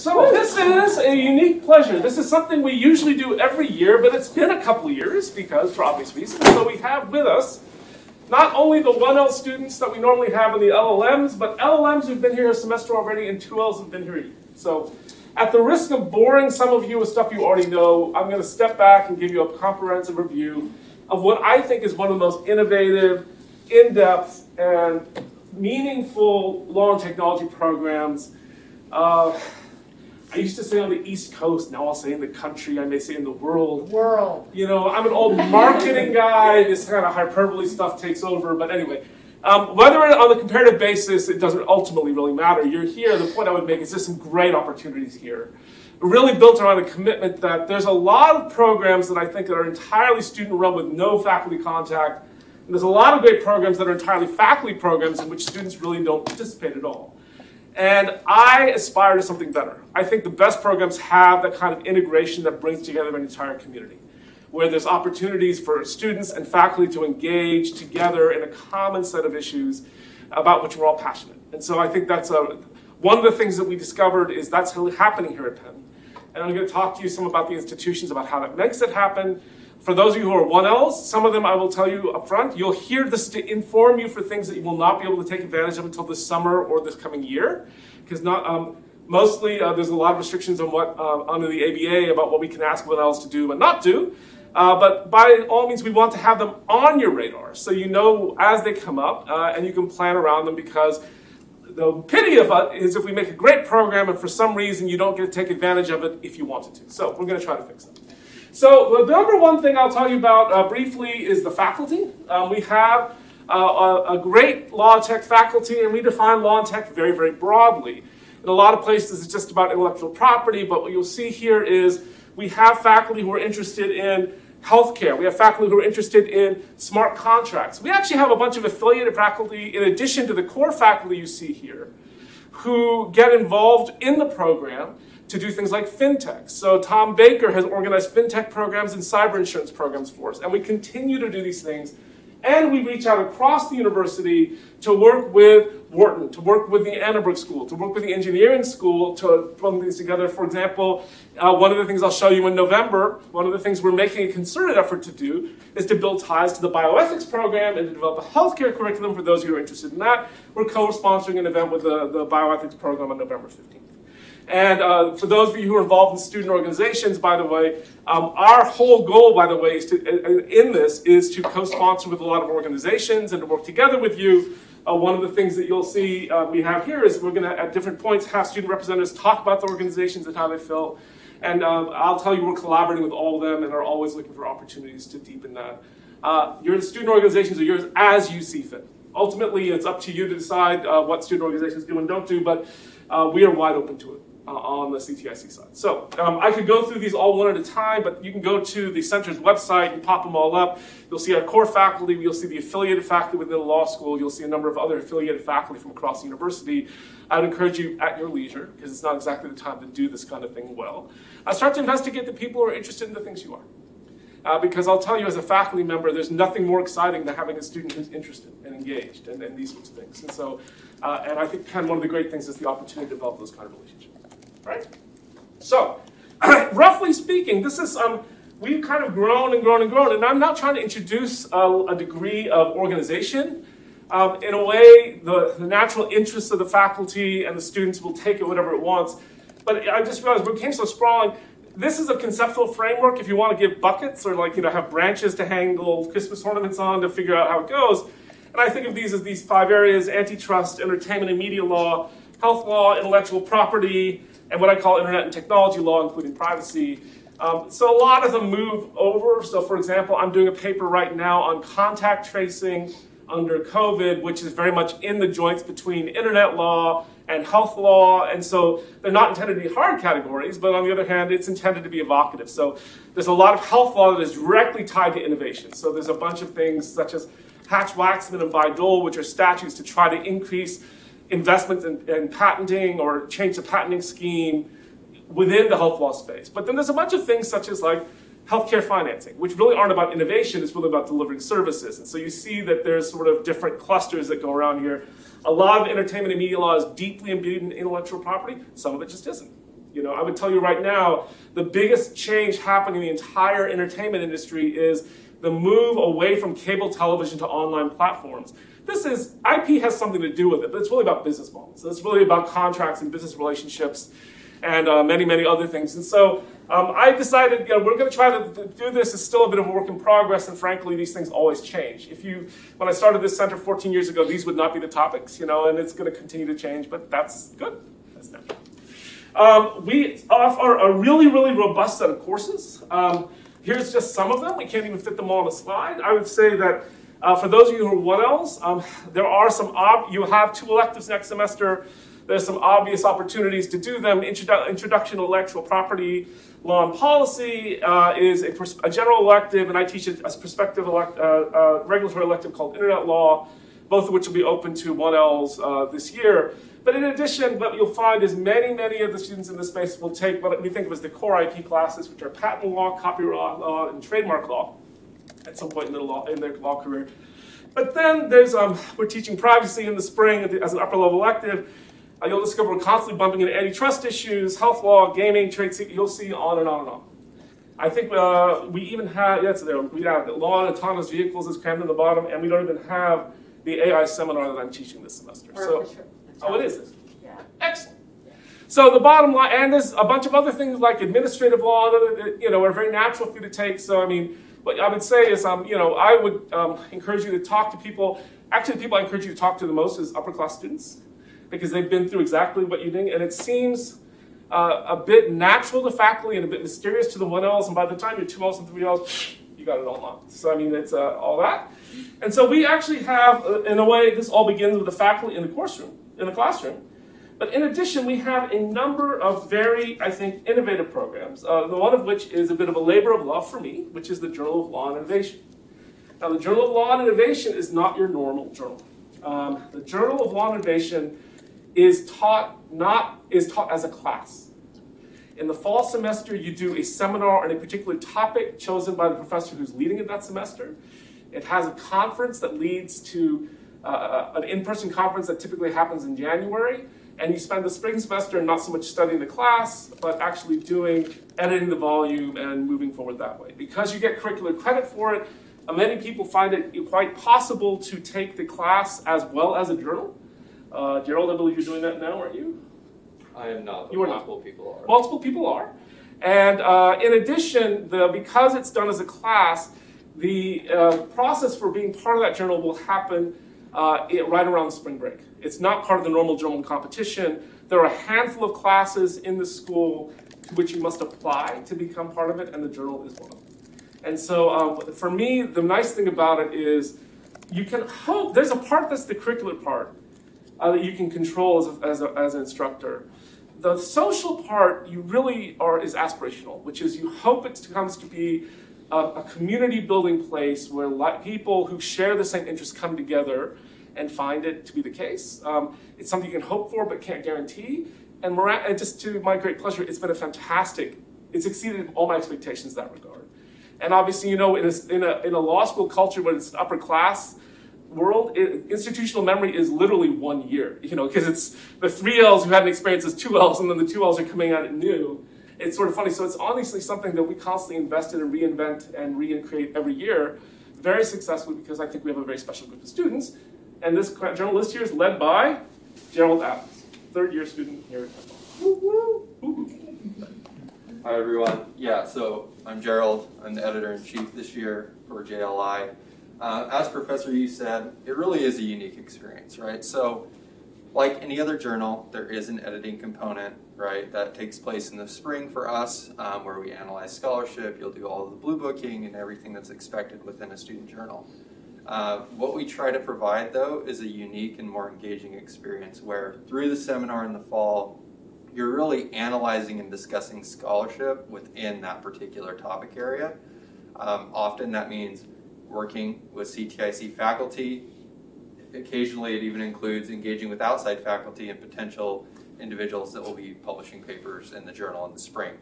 so this is a unique pleasure. This is something we usually do every year, but it's been a couple years because, for obvious reasons. So we have with us not only the 1L students that we normally have in the LLMs, but LLMs who've been here a semester already and 2Ls have been here. So at the risk of boring some of you with stuff you already know, I'm going to step back and give you a comprehensive review of what I think is one of the most innovative, in-depth, and meaningful law and technology programs. Uh, I used to say on the East Coast, now I'll say in the country, I may say in the world. World. You know, I'm an old marketing guy, this kind of hyperbole stuff takes over, but anyway. Um, whether on the comparative basis, it doesn't ultimately really matter. You're here, the point I would make is there's some great opportunities here. Really built around a commitment that there's a lot of programs that I think that are entirely student run with no faculty contact. And there's a lot of great programs that are entirely faculty programs in which students really don't participate at all. And I aspire to something better. I think the best programs have that kind of integration that brings together an entire community, where there's opportunities for students and faculty to engage together in a common set of issues about which we're all passionate. And so I think that's a, one of the things that we discovered is that's happening here at Penn. And I'm going to talk to you some about the institutions, about how that makes it happen, for those of you who are 1Ls, some of them I will tell you up front, you'll hear this to inform you for things that you will not be able to take advantage of until this summer or this coming year. Because not um, mostly uh, there's a lot of restrictions on what uh, under the ABA about what we can ask 1Ls to do and not do. Uh, but by all means, we want to have them on your radar so you know as they come up uh, and you can plan around them because the pity of it is if we make a great program and for some reason you don't get to take advantage of it if you wanted to. So we're going to try to fix it. So the number one thing I'll tell you about uh, briefly is the faculty. Um, we have uh, a, a, great law tech faculty, and we define law and tech very, very broadly. In a lot of places, it's just about intellectual property, but what you'll see here is we have faculty who are interested in healthcare. We have faculty who are interested in smart contracts. We actually have a bunch of affiliated faculty in addition to the core faculty you see here who get involved in the program to do things like fintech. So Tom Baker has organized fintech programs and cyber insurance programs for us, and we continue to do these things. And we reach out across the university to work with Wharton, to work with the Annenberg School, to work with the engineering school to bring these together. For example, uh, one of the things I'll show you in November, one of the things we're making a concerted effort to do is to build ties to the bioethics program and to develop a healthcare curriculum for those who are interested in that. We're co-sponsoring an event with the, the bioethics program on November 15th. And uh, for those of you who are involved in student organizations, by the way, um, our whole goal, by the way, is to, in this is to co-sponsor with a lot of organizations and to work together with you. Uh, one of the things that you'll see uh, we have here is we're going to, at different points, have student representatives talk about the organizations and how they feel. And um, I'll tell you, we're collaborating with all of them and are always looking for opportunities to deepen that. Uh, your student organizations are yours as you see fit. Ultimately, it's up to you to decide uh, what student organizations do and don't do, but uh, we are wide open to it uh, on the CTIC side. So um, I could go through these all one at a time, but you can go to the center's website and pop them all up. You'll see our core faculty, you'll see the affiliated faculty within the law school, you'll see a number of other affiliated faculty from across the university. I would encourage you at your leisure, because it's not exactly the time to do this kind of thing well, uh, start to investigate the people who are interested in the things you are. Uh, because I'll tell you as a faculty member, there's nothing more exciting than having a student who's interested and engaged and, and these sorts of things. And so, uh, and I think of one of the great things is the opportunity to develop those kind of relationships right? So, roughly speaking, this is, um, we've kind of grown and grown and grown, and I'm not trying to introduce a, a degree of organization. Um, in a way, the, the natural interests of the faculty and the students will take it whatever it wants. But I just realized we became so sprawling. This is a conceptual framework if you want to give buckets or like, you know, have branches to hang little Christmas ornaments on to figure out how it goes. And I think of these as these five areas, antitrust, entertainment and media law, health law, intellectual property, and what I call internet and technology law, including privacy. Um, so a lot of them move over. So for example, I'm doing a paper right now on contact tracing under COVID, which is very much in the joints between internet law and health law. And so they're not intended to be hard categories, but on the other hand, it's intended to be evocative. So there's a lot of health law that is directly tied to innovation. So there's a bunch of things such as Hatch-Waxman and Bayh-Dole, which are statutes to try to increase investments in, in patenting or change the patenting scheme within the health law space. But then there's a bunch of things such as like healthcare financing, which really aren't about innovation, it's really about delivering services. And so you see that there's sort of different clusters that go around here. A lot of entertainment and media law is deeply imbued in intellectual property, some of it just isn't. You know, I would tell you right now, the biggest change happening in the entire entertainment industry is the move away from cable television to online platforms. This is, IP has something to do with it, but it's really about business models. It's really about contracts and business relationships and uh, many, many other things. And so um, I decided, you know, we're going to try to do this. It's still a bit of a work in progress, and frankly, these things always change. If you, when I started this center 14 years ago, these would not be the topics, you know, and it's going to continue to change, but that's good. That's. Um, we offer a really, really robust set of courses. Um, here's just some of them. We can't even fit them all on a slide. I would say that uh, for those of you who are 1Ls, um, there are some, you have two electives next semester. There's some obvious opportunities to do them. Introdu- introduction to intellectual property law and policy uh, is a, a, general elective, and I teach a, a prospective elect- uh, uh, regulatory elective called internet law, both of which will be open to 1Ls uh, this year. But in addition, what you'll find is many, many of the students in this space will take what we think of as the core IP classes, which are patent law, copyright law, and trademark law at some point in their law, in their law career. But then there's, um, we're teaching privacy in the spring as an upper level elective. Uh, you'll discover we're constantly bumping into antitrust issues, health law, gaming, trade secret, you'll see on and on and on. I think uh, we even have, yeah, so there, we have the law and autonomous vehicles is crammed in the bottom, and we don't even have the AI seminar that I'm teaching this semester. So, sure. Oh, it is? Yeah. Excellent. So the bottom line, and there's a bunch of other things like administrative law that you know are very natural for you to take. So I mean, what I would say is, um, you know, I would um, encourage you to talk to people. Actually, the people I encourage you to talk to the most is upper class students because they've been through exactly what you're doing, and it seems uh, a bit natural to faculty and a bit mysterious to the 1Ls, and by the time you're 2Ls and 3Ls, you got it all locked. So I mean, it's uh, all that. And so we actually have, uh, in a way, this all begins with the faculty in the course room in the classroom. But in addition, we have a number of very, I think, innovative programs, uh, the one of which is a bit of a labor of love for me, which is the Journal of Law and Innovation. Now, the Journal of Law and Innovation is not your normal journal. Um, the Journal of Law and Innovation is taught not is taught as a class. In the fall semester, you do a seminar on a particular topic chosen by the professor who's leading it that semester. It has a conference that leads to uh, an in-person conference that typically happens in January, and you spend the spring semester not so much studying the class, but actually doing, editing the volume and moving forward that way. Because you get curricular credit for it, uh, many people find it quite possible to take the class as well as a journal. Uh, Gerald, I believe you're doing that now, aren't you? I am not. You are multiple not. people are. Multiple people are. And uh, in addition, the, because it's done as a class, the uh, process for being part of that journal will happen uh, it, right around spring break. It's not part of the normal journal competition. There are a handful of classes in the school to which you must apply to become part of it, and the journal is one of them. And so um, for me, the nice thing about it is you can hope, there's a part that's the curricular part uh, that you can control as, a, as, a, as an instructor. The social part you really are is aspirational, which is you hope it comes to be a, community building place where people who share the same interests come together and find it to be the case. Um, it's something you can hope for but can't guarantee. And, mora- and just to my great pleasure, it's been a fantastic, it's exceeded all my expectations in that regard. And obviously, you know, in a, in a, in a law school culture where it's an upper class world, it, institutional memory is literally one year, you know, because it's the three L's who had an experience as two L's, and then the two L's are coming at it new it's sort of funny. So it's honestly something that we constantly invest in and reinvent and recreate every year, very successfully because I think we have a very special group of students. And this journal list here is led by Gerald Adams, third year student here at Temple. Hi everyone. Yeah, so I'm Gerald. I'm the editor in chief this year for JLI. Uh, as Professor Yoo said, it really is a unique experience, right? So like any other journal, there is an editing component, right, that takes place in the spring for us, um, where we analyze scholarship. You'll do all the blue booking and everything that's expected within a student journal. Uh, what we try to provide, though, is a unique and more engaging experience where through the seminar in the fall, you're really analyzing and discussing scholarship within that particular topic area. Um, often that means working with CTIC faculty occasionally it even includes engaging with outside faculty and potential individuals that will be publishing papers in the journal in the spring.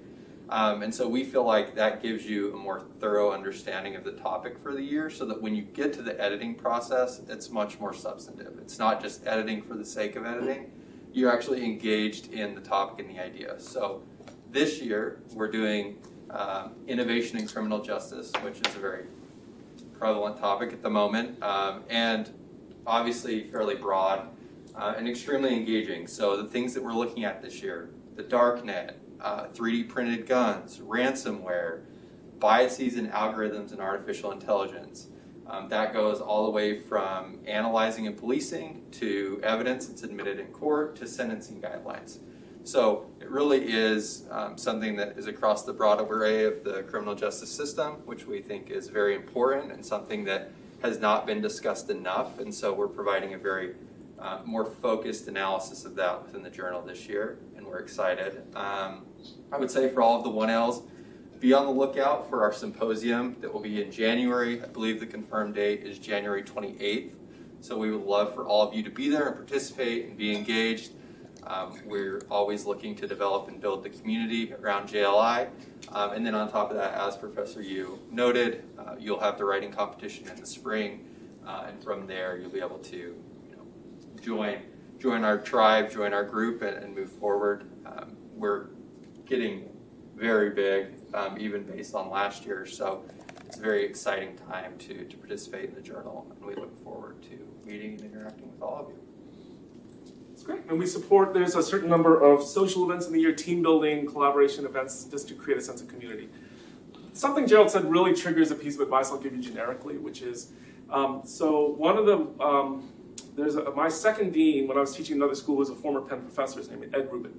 Um, and so we feel like that gives you a more thorough understanding of the topic for the year so that when you get to the editing process, it's much more substantive. It's not just editing for the sake of editing. you're actually engaged in the topic and the idea. So this year, we're doing um, innovation in criminal justice, which is a very prevalent topic at the moment, um, and obviously fairly broad uh, and extremely engaging. So the things that we're looking at this year, the darknet, uh, 3D printed guns, ransomware, biases in algorithms and artificial intelligence. Um, that goes all the way from analyzing and policing to evidence that's admitted in court to sentencing guidelines. So it really is um, something that is across the broad array of the criminal justice system, which we think is very important and something that has not been discussed enough. And so we're providing a very uh, more focused analysis of that within the journal this year, and we're excited. Um, I would say for all of the 1Ls, be on the lookout for our symposium that will be in January. I believe the confirmed date is January 28th. So we would love for all of you to be there and participate and be engaged. Um, we're always looking to develop and build the community around JLI. Um, and then on top of that, as Professor Yoo noted, uh, you'll have the writing competition in the spring. Uh, and from there, you'll be able to you know, join, join our tribe, join our group, and, and move forward. Um, we're getting very big, um, even based on last year. So it's a very exciting time to, to participate in the journal, and we look forward to meeting and interacting with all of you. Great. And we support, there's a certain number of social events in the year, team building, collaboration events, just to create a sense of community. Something Gerald said really triggers a piece of advice I'll give you generically, which is, um, so one of the, um, there's a, my second dean when I was teaching another school was a former Penn professor, his name is Ed Rubin.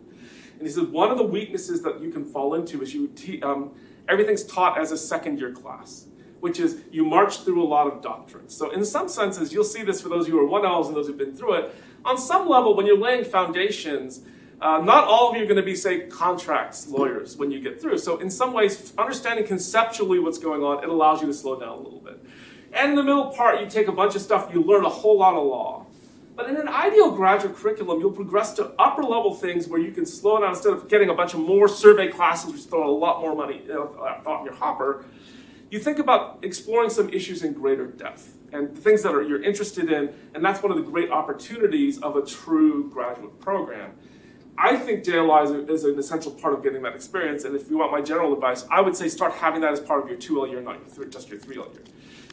And he said one of the weaknesses that you can fall into is you um, everything's taught as a second year class, which is you march through a lot of doctrines. So in some senses, you'll see this for those who are one Ls and those who've been through it. On some level, when you're laying foundations, uh, not all of you are going to be, say, contracts lawyers when you get through. So in some ways, understanding conceptually what's going on, it allows you to slow down a little bit. And in the middle part, you take a bunch of stuff, you learn a whole lot of law. But in an ideal graduate curriculum, you'll progress to upper level things where you can slow down instead of getting a bunch of more survey classes, which throw a lot more money uh, thought in your hopper. You think about exploring some issues in greater depth and the things that are, you're interested in, and that's one of the great opportunities of a true graduate program. I think JLI is, an essential part of getting that experience, and if you want my general advice, I would say start having that as part of your 2L year, not just your 3L year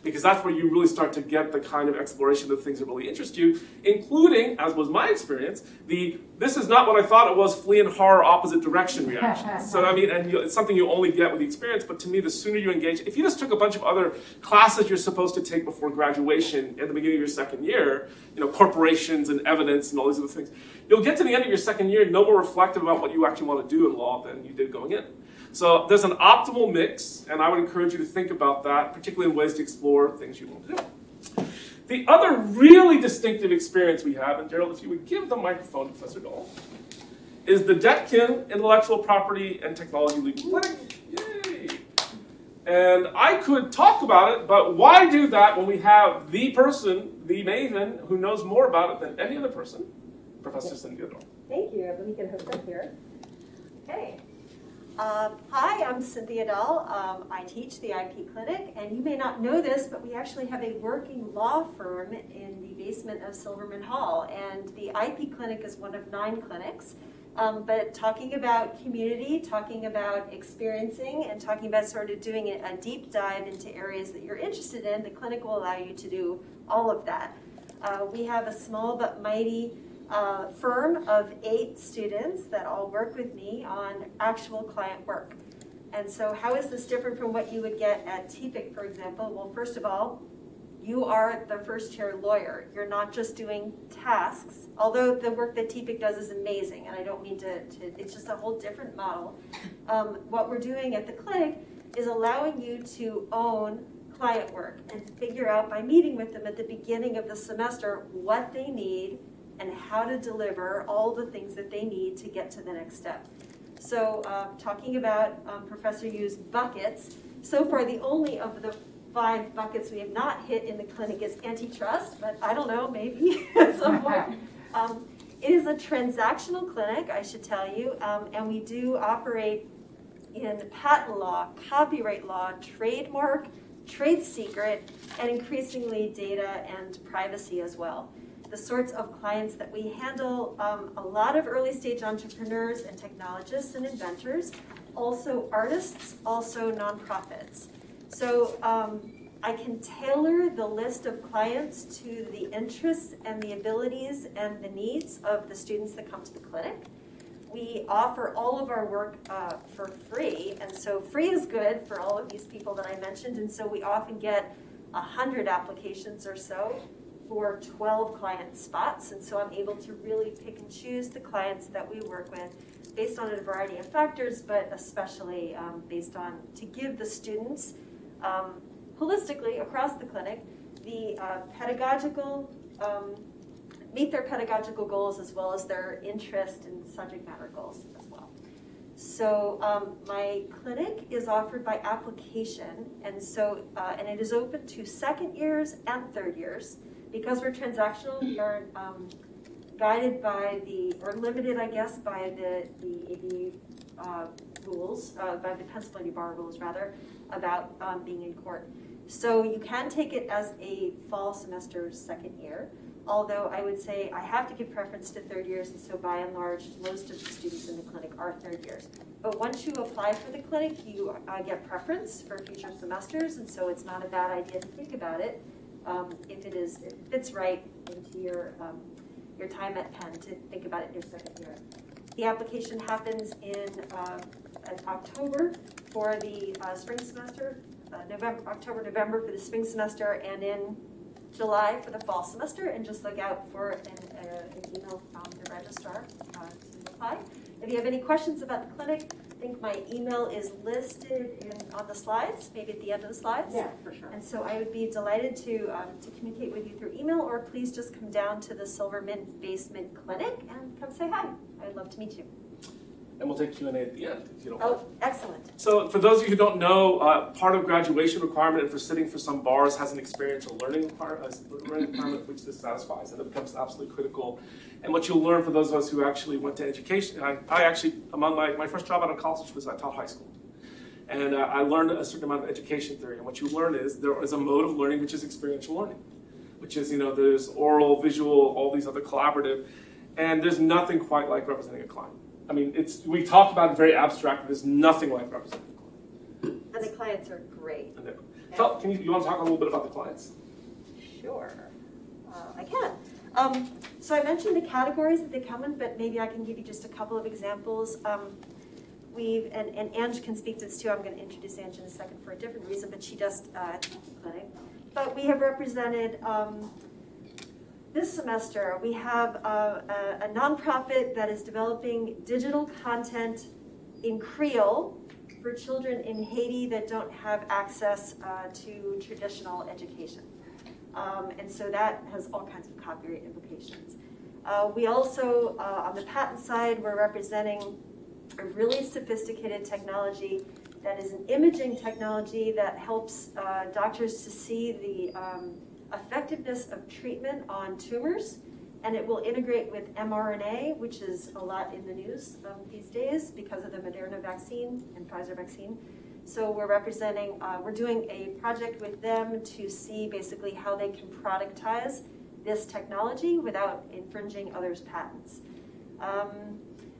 because that's where you really start to get the kind of exploration of things that really interest you, including, as was my experience, the this is not what I thought it was, flee in horror opposite direction reaction. so, I mean, and you, it's something you only get with the experience, but to me, the sooner you engage, if you just took a bunch of other classes you're supposed to take before graduation at the beginning of your second year, you know, corporations and evidence and all these other things, you'll get to the end of your second year no more reflective about what you actually want to do in law than you did going in. So there's an optimal mix, and I would encourage you to think about that, particularly in ways to explore things you want to do. The other really distinctive experience we have, and Gerald, if you would give the microphone to Professor Dahl, is the Detkin Intellectual Property and Technology Legal Clinic. Yay! And I could talk about it, but why do that when we have the person, the maven, who knows more about it than any other person, Professor Cynthia Dahl. Thank you. Let me get hooked up here. Okay. Um, hi, I'm Cynthia Dahl. Um, I teach the IP clinic, and you may not know this, but we actually have a working law firm in the basement of Silverman Hall. And the IP clinic is one of nine clinics. Um, but talking about community, talking about experiencing, and talking about sort of doing a deep dive into areas that you're interested in, the clinic will allow you to do all of that. Uh, we have a small but mighty uh, firm of eight students that all work with me on actual client work. And so how is this different from what you would get at TPIC, for example? Well, first of all, you are the first year lawyer. You're not just doing tasks, although the work that TPIC does is amazing, and I don't mean to, to it's just a whole different model. Um, what we're doing at the clinic is allowing you to own client work and figure out by meeting with them at the beginning of the semester what they need and how to deliver all the things that they need to get to the next step. So uh, talking about um, Professor Yoo's buckets, so far the only of the five buckets we have not hit in the clinic is antitrust, but I don't know, maybe at some point. Um, it is a transactional clinic, I should tell you, um, and we do operate in patent law, copyright law, trademark, trade secret, and increasingly data and privacy as well. The sorts of clients that we handle. Um, a lot of early stage entrepreneurs and technologists and inventors, also artists, also nonprofits. So um, I can tailor the list of clients to the interests and the abilities and the needs of the students that come to the clinic. We offer all of our work uh, for free, and so free is good for all of these people that I mentioned, and so we often get 100 applications or so for 12 client spots, and so I'm able to really pick and choose the clients that we work with based on a variety of factors, but especially um, based on to give the students um, holistically across the clinic the uh, pedagogical, um, meet their pedagogical goals as well as their interest in subject matter goals as well. So um, my clinic is offered by application, and so uh, and it is open to second years and third years. Because we're transactional, we are um, guided by the or limited, I guess, by the the ABA uh, rules, uh, by the Pennsylvania bar rules rather, about um, being in court. So you can take it as a fall semester second year, although I would say I have to give preference to third years, and so by and large, most of the students in the clinic are third years. But once you apply for the clinic, you uh, get preference for future semesters, and so it's not a bad idea to think about it um, if it is if it fits right into your um, your time at Penn to think about it in your second year. The application happens in uh, October for the uh, spring semester, uh, November, October, November for the spring semester, and in July for the fall semester. And just look out for an, uh, an email from the registrar uh, to apply. If you have any questions about the clinic, think my email is listed in, on the slides, maybe at the end of the slides. Yeah, for sure. And so I would be delighted to, um, to communicate with you through email, or please just come down to the Silverman Basement Clinic and come say hi. I'd love to meet you. And we'll take Q&A at the end, if you don't mind. Oh, excellent. So for those of you who don't know, uh, part of graduation requirement and for sitting for some bars has an experiential learning requirement, learning requirement which this satisfies, and it becomes absolutely critical. And what you'll learn for those of us who actually went to education, I, I actually, among my, my first job out of college was I taught high school. And uh, I learned a certain amount of education theory. And what you learn is there is a mode of learning which is experiential learning, which is, you know, there's oral, visual, all these other collaborative, and there's nothing quite like representing a client. I mean, it's we talk about it very abstract, but there's nothing like representing a client. And the clients are great. And they're- can you, you want to talk a little bit about the clients? Sure. Uh, I can. Um, so I mentioned the categories that they come in, but maybe I can give you just a couple of examples. Um, we've, and, and Ange can speak to this too. I'm going to introduce Ange in a second for a different reason, but she does uh, clinic. But we have represented um, this semester, we have a, a, a nonprofit that is developing digital content in Creole for children in Haiti that don't have access uh, to traditional education. Um, and so that has all kinds of copyright implications. Uh, we also, uh, on the patent side, we're representing a really sophisticated technology that is an imaging technology that helps uh, doctors to see the um, effectiveness of treatment on tumors, and it will integrate with mRNA, which is a lot in the news um, these days because of the Moderna vaccine and Pfizer vaccine. So we're representing, uh, we're doing a project with them to see basically how they can productize this technology without infringing others' patents. Um,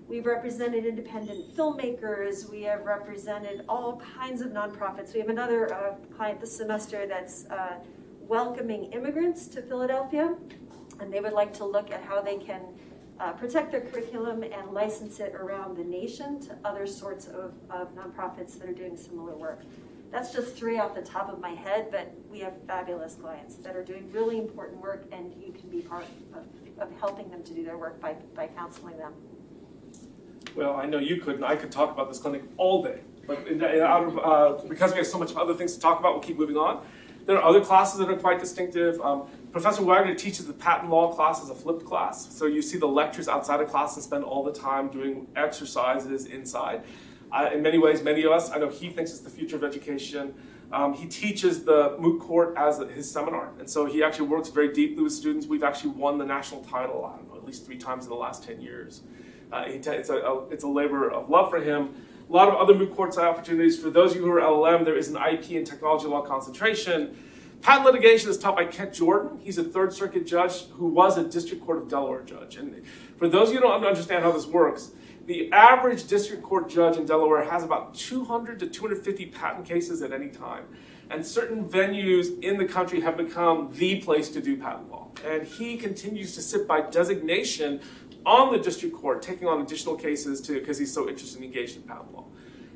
we've represented independent filmmakers. We have represented all kinds of nonprofits. We have another uh, client this semester that's uh, welcoming immigrants to Philadelphia, and they would like to look at how they can uh, protect their curriculum and license it around the nation to other sorts of, of nonprofits that are doing similar work. That's just three off the top of my head, but we have fabulous clients that are doing really important work, and you can be part of, of helping them to do their work by, by counseling them. Well, I know you could, and I could talk about this clinic all day. But in, in, out of, uh, because we have so much other things to talk about, we'll keep moving on. There are other classes that are quite distinctive. Um, Professor Wagner teaches the patent law class as a flipped class. So you see the lectures outside of class and spend all the time doing exercises inside. Uh, in many ways, many of us, I know he thinks it's the future of education. Um, he teaches the moot court as his seminar. And so he actually works very deeply with students. We've actually won the national title, I don't know, at least three times in the last 10 years. Uh, it's, a, it's a labor of love for him. A lot of other moot court opportunities. For those of you who are LLM, there is an IP and technology law concentration. Patent litigation is taught by Kent Jordan. He's a Third Circuit judge who was a District Court of Delaware judge. And for those of you who don't understand how this works, the average district court judge in Delaware has about 200 to 250 patent cases at any time. And certain venues in the country have become the place to do patent law. And he continues to sit by designation on the district court, taking on additional cases too, because he's so interested and engaged in patent law.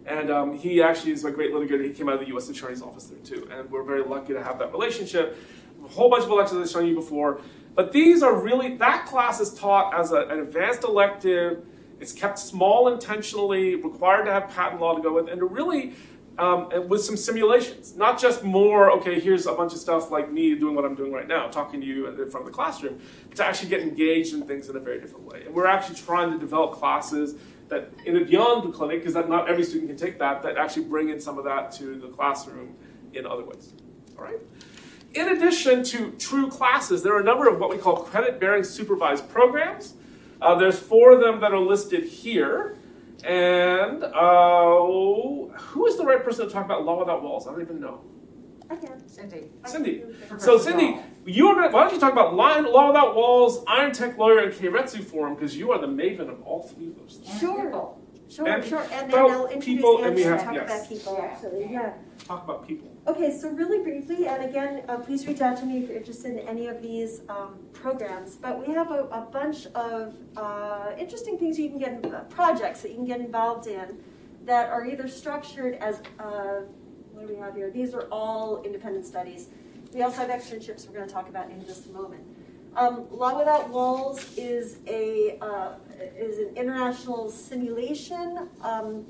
And um, he actually is a great litigator. He came out of the U.S. Attorney's Office there too. And we're very lucky to have that relationship. A whole bunch of electives I've shown you before. But these are really, that class is taught as a, an advanced elective it's kept small intentionally, required to have patent law to go with, and to really um, with some simulations, not just more, okay, here's a bunch of stuff like me doing what I'm doing right now, talking to you in front of the classroom, to actually get engaged in things in a very different way. And we're actually trying to develop classes that, in a beyond the clinic, because that not every student can take that, that actually bring in some of that to the classroom in other ways. All right? In addition to true classes, there are a number of what we call credit-bearing supervised programs uh, there's four of them that are listed here. And uh, who is the right person to talk about Law Without Walls? I don't even know. I can. Cindy. Cindy. So Cindy, you are gonna, why don't you talk about Law Without Walls, Iron Tech Lawyer, and Keiretsu Forum because you are the maven of all three of those things. Sure. Sure, And sure. And then I'll introduce people, and we Andrew have- talk yes. about people, actually. Yeah. Talk about people. Okay, so really briefly, and again, uh, please reach out to me if you're interested in any of these um, programs. But we have a, a bunch of uh, interesting things you can get, uh, projects that you can get involved in that are either structured as, uh, what do we have here? These are all independent studies. We also have externships we're going to talk about in just a moment. Um, Law Without Walls is a uh, is an international simulation um,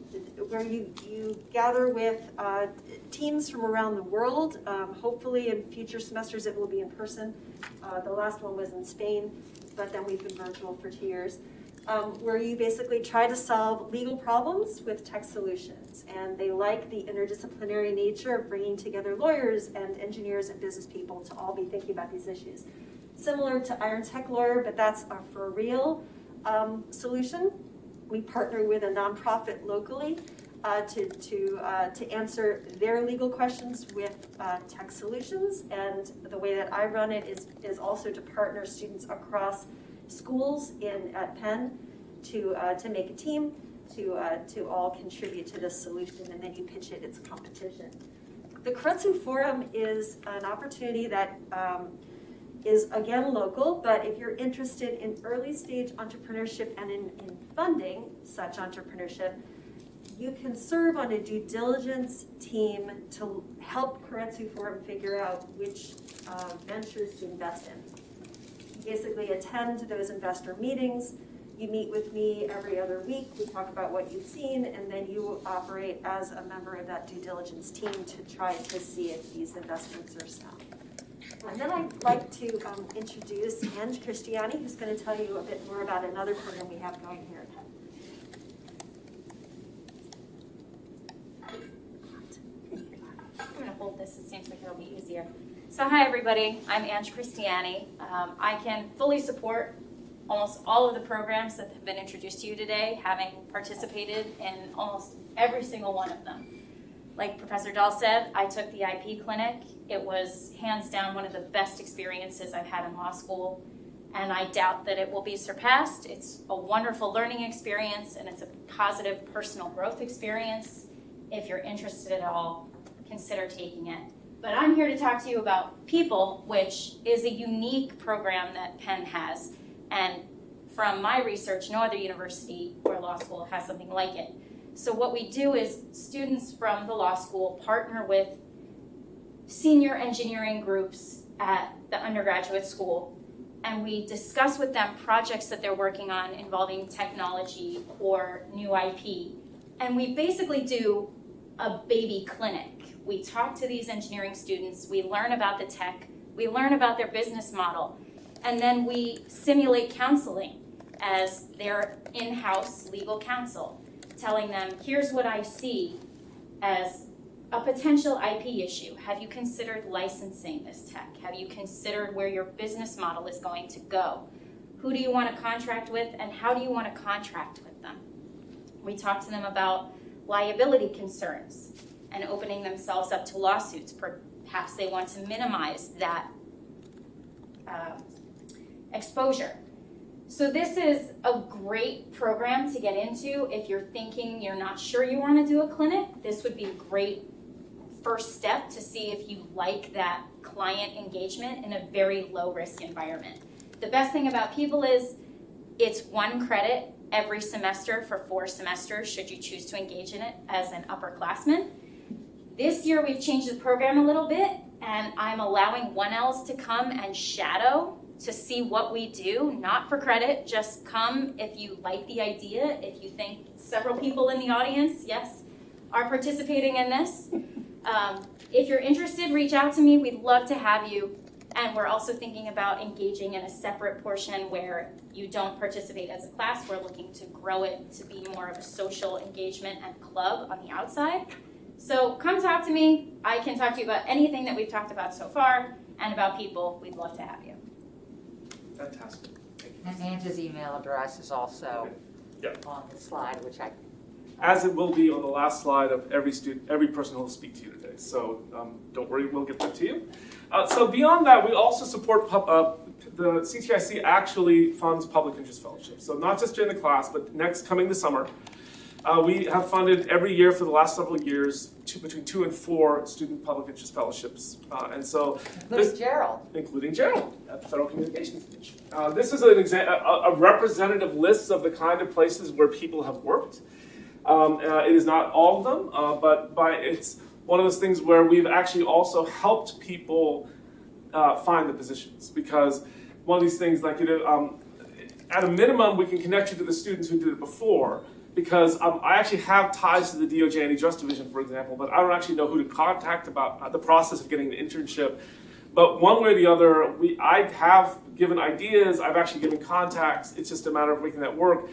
where you, you gather with uh, teams from around the world. Um, hopefully, in future semesters, it will be in person. Uh, the last one was in Spain, but then we've been virtual for two years. Um, where you basically try to solve legal problems with tech solutions. And they like the interdisciplinary nature of bringing together lawyers and engineers and business people to all be thinking about these issues similar to Iron Tech Lawyer, but that's a for real um, solution. We partner with a nonprofit locally uh, to, to, uh, to answer their legal questions with uh, tech solutions. And the way that I run it is, is also to partner students across schools in, at Penn to, uh, to make a team to, uh, to all contribute to this solution, and then you pitch it, it's a competition. The Keiretsu Forum is an opportunity that um, is again local, but if you're interested in early stage entrepreneurship and in, in funding such entrepreneurship, you can serve on a due diligence team to help Keiretsu Forum figure out which uh, ventures to invest in. You basically attend those investor meetings. You meet with me every other week. We talk about what you've seen, and then you operate as a member of that due diligence team to try to see if these investments are sound. And then I'd like to um, introduce Ange Christiani, who's going to tell you a bit more about another program we have going here. I'm going to hold this, it seems like it'll be easier. So hi everybody, I'm Ange Christiani. Um, I can fully support almost all of the programs that have been introduced to you today, having participated in almost every single one of them. Like Professor Dahl said, I took the IP clinic. It was hands down one of the best experiences I've had in law school, and I doubt that it will be surpassed. It's a wonderful learning experience, and it's a positive personal growth experience. If you're interested at all, consider taking it. But I'm here to talk to you about People, which is a unique program that Penn has. And from my research, no other university or law school has something like it. So what we do is students from the law school partner with senior engineering groups at the undergraduate school and we discuss with them projects that they're working on involving technology or new IP. And we basically do a baby clinic. We talk to these engineering students, we learn about the tech, we learn about their business model, and then we simulate counseling as their in-house legal counsel, telling them, here's what I see as a potential IP issue. Have you considered licensing this tech? Have you considered where your business model is going to go? Who do you want to contract with and how do you want to contract with them? We talk to them about liability concerns and opening themselves up to lawsuits, Perhaps they want to minimize that um, exposure. So this is a great program to get into if you're thinking you're not sure you want to do a clinic. This would be a great first step to see if you like that client engagement in a very low risk environment. The best thing about People is it's one credit every semester for four semesters should you choose to engage in it as an upperclassman. This year we've changed the program a little bit and I'm allowing 1Ls to come and shadow to see what we do, not for credit, just come if you like the idea, if you think several people in the audience, yes, are participating in this. Um, if you're interested, reach out to me. We'd love to have you. And we're also thinking about engaging in a separate portion where you don't participate as a class. We're looking to grow it to be more of a social engagement and club on the outside. So come talk to me. I can talk to you about anything that we've talked about so far and about people. We'd love to have you. Fantastic. Thank you. And Angie's email address is also Yep. on the slide, which I, As it will be on the last slide of every student, every person who will speak to you today. So um, don't worry, we'll get that to you. Uh, so beyond that, we also support pub, uh, the CTIC actually funds public interest fellowships. So not just during the class, but next coming this summer, uh, we have funded every year for the last several years two, between two and four student public interest fellowships. Uh, and so including Gerald. including Gerald at the Federal Communications Commission. Uh, this is an exa- a, a representative list of the kind of places where people have worked. Um, uh, it is not all of them, uh, but by it's one of those things where we've actually also helped people uh, find the positions because one of these things like you know, um, at a minimum we can connect you to the students who did it before because um, I actually have ties to the DOJ Antitrust Division, for example, but I don't actually know who to contact about uh, the process of getting an internship. But one way or the other, we I have given ideas. I've actually given contacts. It's just a matter of making that work.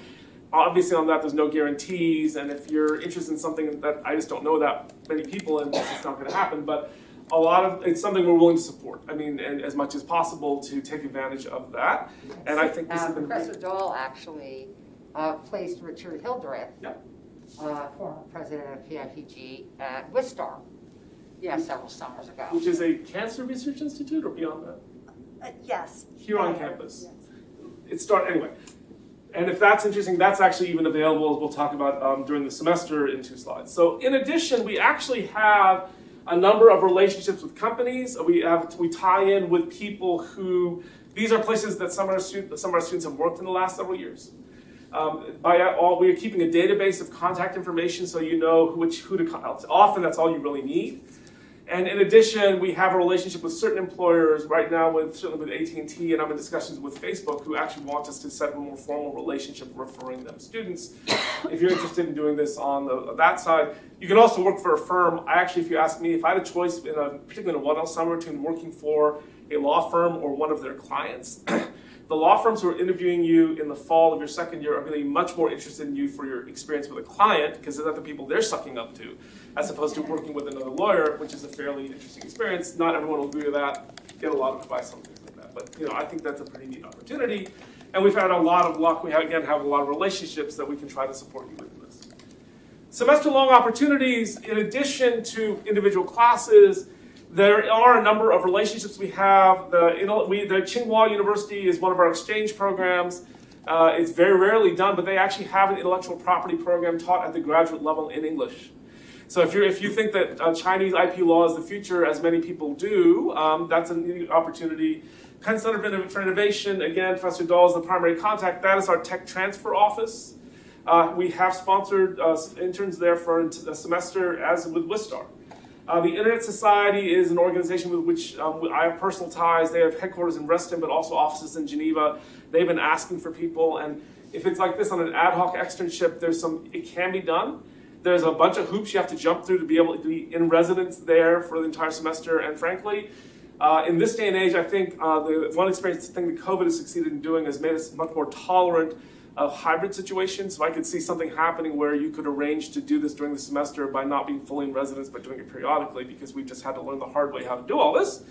Obviously, on that, there's no guarantees. And if you're interested in something that I just don't know that many people in, it's not going to happen. But a lot of it's something we're willing to support. I mean, and as much as possible to take advantage of that. And I think this has been Professor Dahl actually uh, placed Richard Hildreth, Yep. uh, former president of PIPG at Wistar, yeah, several summers ago. which is a cancer research institute or beyond that. Uh, Yes. Here on Yeah. campus. It start anyway. And if that's interesting, that's actually even available as we'll talk about um, during the semester in two slides. So in addition, we actually have a number of relationships with companies. We have we tie in with people who these are places that some of our students some of our students have worked in the last several years. Um, by all, we are keeping a database of contact information so you know which who to contact. Often that's all you really need. And in addition, we have a relationship with certain employers right now, with certainly with AT and I'm in discussions with Facebook, who actually want us to set up a more formal relationship, referring them students. If you're interested in doing this on the, that side, you can also work for a firm. I actually, if you ask me, if I had a choice, in a, particularly in a one L summer, between working for a law firm or one of their clients. The law firms who are interviewing you in the fall of your second year are going to be much more interested in you for your experience with a client because they're the people they're sucking up to, as opposed to working with another lawyer, which is a fairly interesting experience. Not everyone will agree with that. Get a lot of advice on things like that, but you know I think that's a pretty neat opportunity, and we've had a lot of luck. We have, again have a lot of relationships that we can try to support you with this. Semester-long opportunities, in addition to individual classes, there are a number of relationships we have. The, you we, the Tsinghua University is one of our exchange programs. Uh, it's very rarely done, but they actually have an intellectual property program taught at the graduate level in English. So if, you're, if you think that uh, Chinese IP law is the future, as many people do, um, that's an opportunity. Penn Center for Innovation, again, Professor Dahl is the primary contact. That is our tech transfer office. Uh, we have sponsored uh, interns there for a semester, as with Wistar. Uh, the Internet Society is an organization with which um, I have personal ties. They have headquarters in Reston, but also offices in Geneva. They've been asking for people, and if it's like this on an ad hoc externship, there's some. It can be done. There's a bunch of hoops you have to jump through to be able to be in residence there for the entire semester. And frankly, uh, in this day and age, I think uh, the one experience thing that COVID has succeeded in doing has made us much more tolerant of hybrid situation. So I could see something happening where you could arrange to do this during the semester by not being fully in residence, but doing it periodically because we've just had to learn the hard way how to do all this.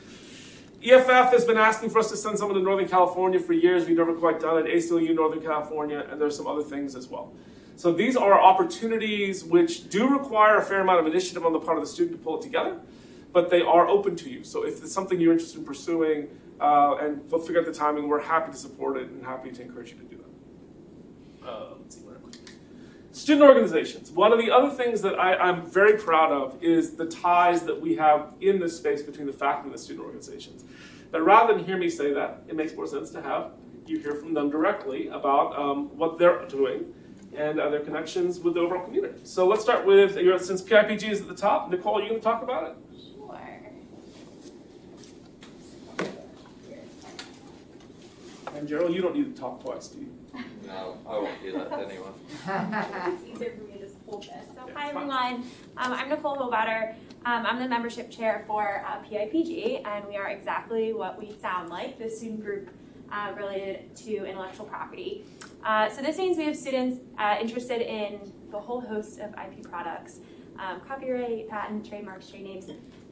EFF has been asking for us to send someone to Northern California for years. We've never quite done it. ACLU, Northern California, and there's some other things as well. So these are opportunities which do require a fair amount of initiative on the part of the student to pull it together. but they are open to you. So if it's something you're interested in pursuing, uh, and we'll figure out the timing, we're happy to support it and happy to encourage you to do. Uh, let's see where am I? Student organizations. One of the other things that I, I'm very proud of is the ties that we have in this space between the faculty and the student organizations. But rather than hear me say that, it makes more sense to have you hear from them directly about um, what they're doing and uh, their connections with the overall community. So let's start with, since PIPG is at the top, Nicole, are you going to talk about it? Sure. And Gerald, you don't need to talk twice, do you? No, I won't do that to anyone. It's easier for me to just hold this. So, hi everyone. Um, I'm Nicole Hobatter. Um, I'm the membership chair for uh, PIPG, and we are exactly what we sound like the student group uh, related to intellectual property. Uh, so, this means we have students uh, interested in the whole host of IP products um, copyright, patent, trademarks, trade names.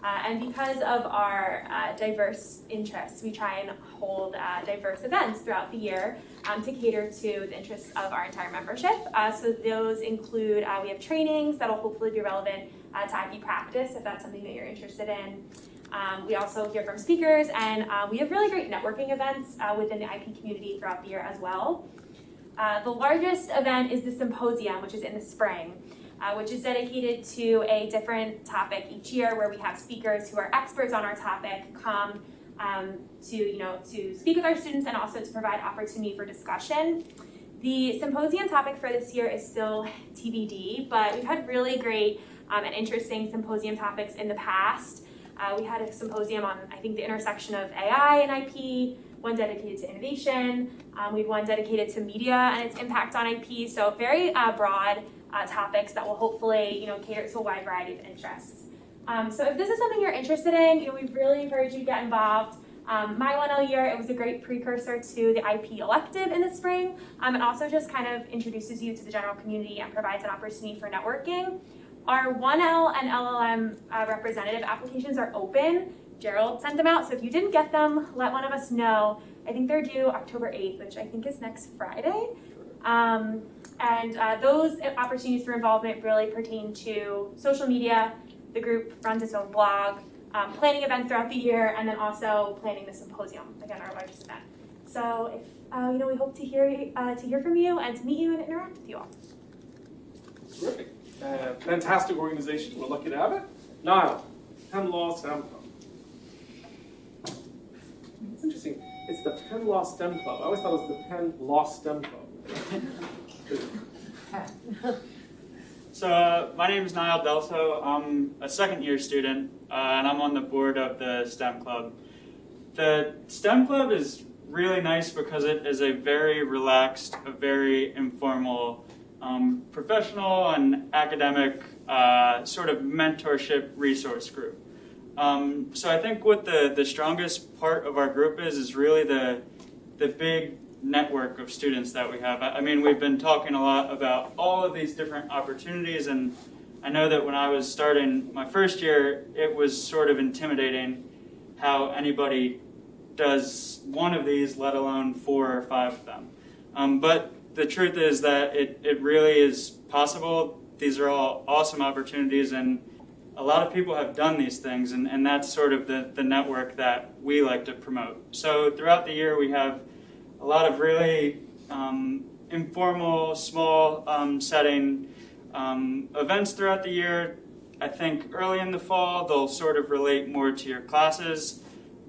Uh, and because of our uh, diverse interests, we try and hold uh, diverse events throughout the year um, to cater to the interests of our entire membership. Uh, so those include uh, we have trainings that'll hopefully be relevant uh, to IP practice if that's something that you're interested in. Um, we also hear from speakers, and we have really great networking events within the IP community throughout the year as well. The largest event is the symposium, which is in the spring. Uh, which is dedicated to a different topic each year, where we have speakers who are experts on our topic come um, to you know to speak with our students and also to provide opportunity for discussion. The symposium topic for this year is still TBD, but we've had really great um, and interesting symposium topics in the past. Uh, we had a symposium on I think the intersection of AI and IP, one dedicated to innovation. Um, we had one dedicated to media and its impact on IP. So very uh, broad uh, topics that will hopefully you know cater to a wide variety of interests. Um, so if this is something you're interested in, you know, we really encourage you to get involved. Um, my 1L year, it was a great precursor to the IP elective in the spring. Um, it also just kind of introduces you to the general community and provides an opportunity for networking. Our 1L and LLM uh, representative applications are open. Gerald sent them out, so if you didn't get them, let one of us know. I think they're due October 8th, which I think is next Friday. Um, and uh, those opportunities for involvement really pertain to social media. The group runs its own blog, um, planning events throughout the year, and then also planning the symposium, again, our largest event. So, if, uh, you know, we hope to hear uh, to hear from you and to meet you and interact with you all. Terrific. Uh, fantastic organization. We're lucky to have it. Niall, Penn Law STEM Club. It's interesting. It's the Penn Law STEM Club. I always thought it was the Penn Law STEM Club. So uh, my name is Niall Delso. I'm a second year student, uh, and I'm on the board of the STEM Club. The STEM Club is really nice because it is a very relaxed, a very informal, um, professional and academic uh, sort of mentorship resource group. Um, so I think what the, the strongest part of our group is is really the the big network of students that we have. I mean, we've been talking a lot about all of these different opportunities, and I know that when I was starting my first year, it was sort of intimidating how anybody does one of these, let alone four or five of them. Um, but the truth is that it, it really is possible. These are all awesome opportunities, and a lot of people have done these things, and, and that's sort of the, the network that we like to promote. So throughout the year, we have a lot of really um, informal, small um, setting um, events throughout the year. I think early in the fall, they'll sort of relate more to your classes.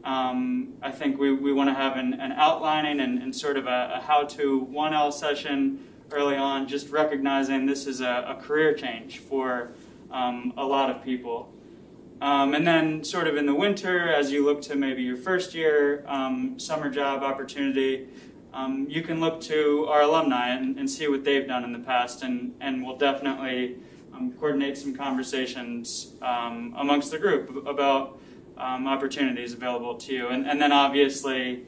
Um, I think we, we want to have an, an outlining and, and sort of a, a how to 1L session early on, just recognizing this is a, a career change for um, a lot of people. Um, and then, sort of in the winter, as you look to maybe your first year um, summer job opportunity, um, you can look to our alumni and, and, see what they've done in the past, and, and we'll definitely um, coordinate some conversations um, amongst the group about um, opportunities available to you. And, and then, obviously,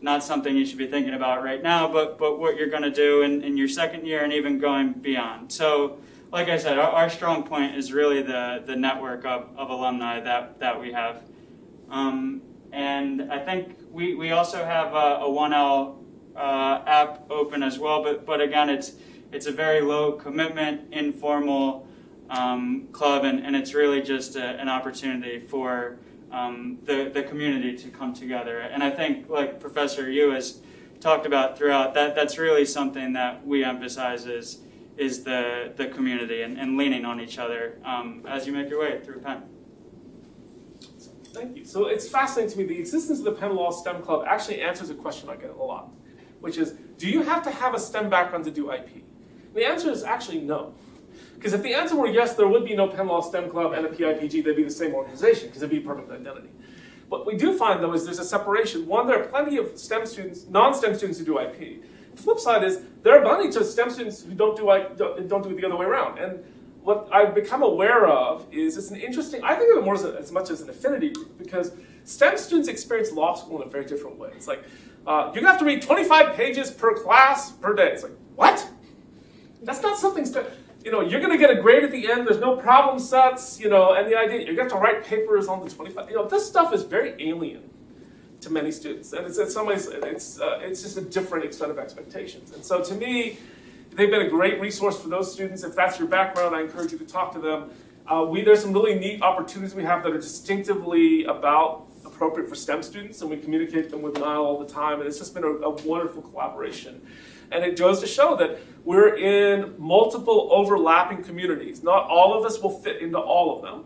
not something you should be thinking about right now, but, but what you're going to do in, in your second year and even going beyond. So, like I said, our, our, strong point is really the, the network of, of alumni that, that we have. Um, and I think we, we also have a, a 1L uh, app open as well, but, but again, it's, it's a very low commitment, informal um, club, and, and it's really just a, an opportunity for um, the, the community to come together. And I think, like Professor Yoo has talked about throughout, that that's really something that we emphasize is, is the, the community and, and leaning on each other um, as you make your way through Penn. Thank you. So it's fascinating to me. The existence of the Penn Law STEM Club actually answers a question I get a lot, which is, do you have to have a STEM background to do IP? The answer is actually no. Because if the answer were yes, there would be no Penn Law STEM Club and a PIPG, they'd be the same organization because it'd be perfect identity. What we do find though is there's a separation. One, there are plenty of STEM students, non-STEM students who do IP. The flip side is there are plenty of STEM students who don't do don't do it the other way around. And what I've become aware of is it's an interesting. I think of it more as, a, as much as an affinity group because STEM students experience law school in a very different way. It's like uh, you're gonna have to read 25 pages per class per day. It's like what? That's not something. St- you know, you're going to get a grade at the end. There's no problem sets. You know, and the idea you're to have to write papers on the 25. You know, this stuff is very alien to many students, and it's in some ways it's uh, it's just a different set of expectations. And so, to me, they've been a great resource for those students. If that's your background, I encourage you to talk to them. Uh, we there's some really neat opportunities we have that are distinctively about appropriate for STEM students, and we communicate them with Niall all the time. And it's just been a, a wonderful collaboration. And it goes to show that we're in multiple overlapping communities. Not all of us will fit into all of them.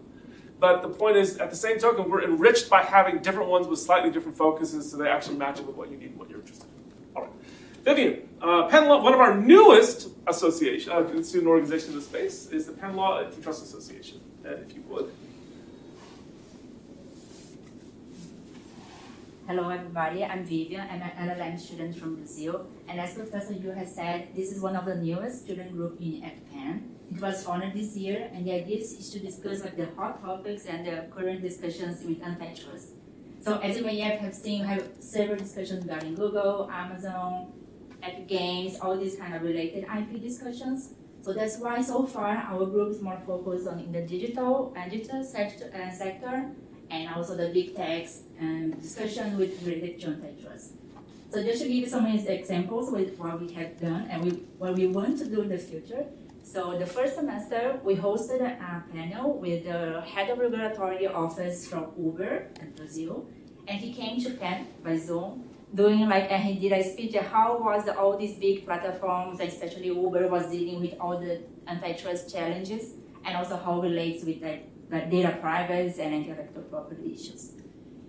But the point is, at the same token, we're enriched by having different ones with slightly different focuses so they actually match up with what you need and what you're interested in. All right. Vivian, uh, Penn Law, one of our newest association, uh, student organizations in the space is the Penn Law Antitrust Association. And if you would. Hello everybody, I'm Vivian. I'm an LLM student from Brazil. And as Professor Yoo has said, this is one of the newest student group in at Penn. It was founded this year, and the idea is to discuss like the hot topics and the current discussions with antitrust. So as you may have seen, we have several discussions regarding Google, Amazon, Epic Games, all these kind of related IP discussions. So that's why so far our group is more focused on in the digital and digital sector, uh, sector and also the big techs and discussion with related to antitrust. So just to give you some examples with what we have done and we, what we want to do in the future. So the first semester, we hosted a panel with the head of regulatory office from Uber in Brazil, and he came to Penn by Zoom, doing like, and he did a speech how was the, all these big platforms, especially Uber, was dealing with all the antitrust challenges, and also how it relates with like data privacy and intellectual property issues.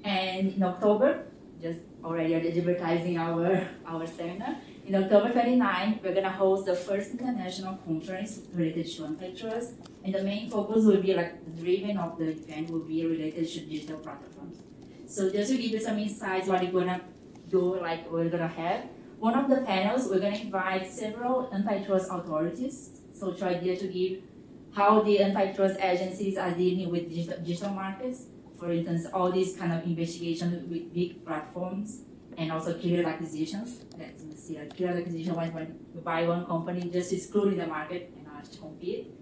And in October, just already advertising our, our seminar, in October 29, we're going to host the first international conference related to antitrust. And the main focus will be like the driven of the event will be related to digital platforms. So just to give you some insights what we're going to do, like we're going to have, one of the panels, we're going to invite several antitrust authorities. So try to give how the antitrust agencies are dealing with digital, digital markets. For instance, all these kind of investigations with big platforms and also killer acquisitions. Let's see, a killer acquisition when, when you buy one company, just excluding the market and not to compete.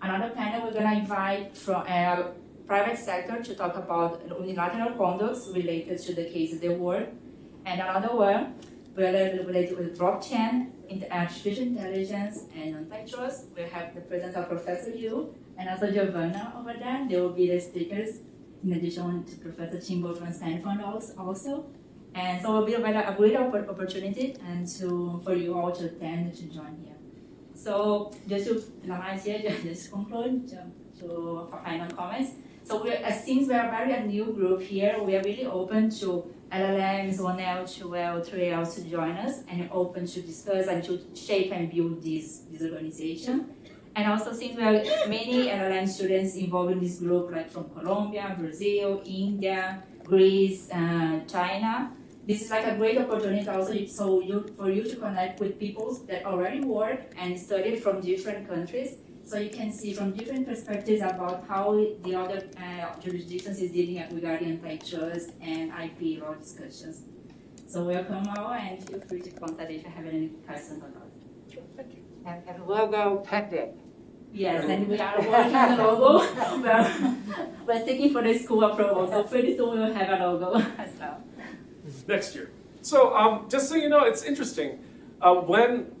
Another panel we're going to invite from uh, private sector to talk about unilateral conducts related to the cases they work. And another one related with blockchain uh, artificial intelligence and antitrust. We have the presence of Professor Yoo and also Giovanna over there. They will be the speakers in addition to Professor Chimbo from Stanford also. And so it will be a, great opportunity and to for you all to attend to join here. So just to finalize here, just conclude to, to final comments. So we since we are very a new group here, we are really open to LLMs, 1L, 2L, 3L to join us and open to discuss and to shape and build this, this organization. And also since we have many LLM students involved in this group, like from Colombia, Brazil, India, Greece, uh, China, this is like a great opportunity also so you, for you to connect with people that already work and study from different countries so you can see from different perspectives about how the other uh, jurisdictions is dealing with regarding antitrust and IP law discussions. So welcome all and feel free to contact if you have any questions or not. Thank you. And, and logo pending. Yes, and we are working on the logo. we're, we're sticking for the school approval, so pretty soon we'll have a logo as well. Next year. So um, just so you know, it's interesting. Uh, when